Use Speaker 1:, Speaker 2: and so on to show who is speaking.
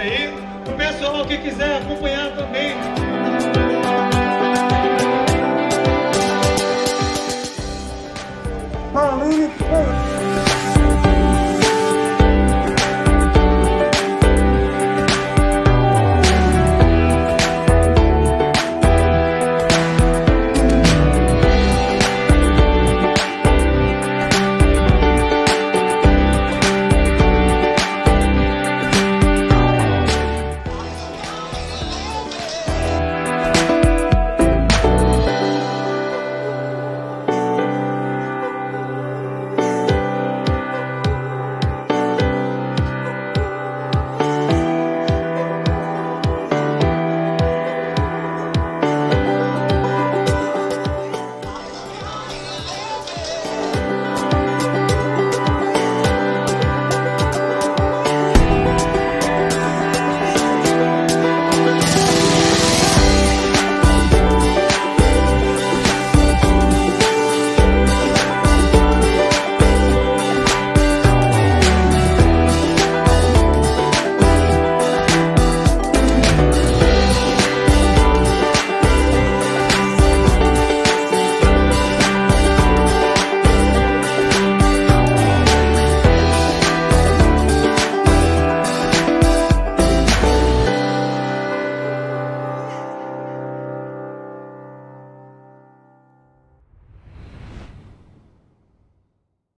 Speaker 1: aí. O pessoal que quiser acompanhar também.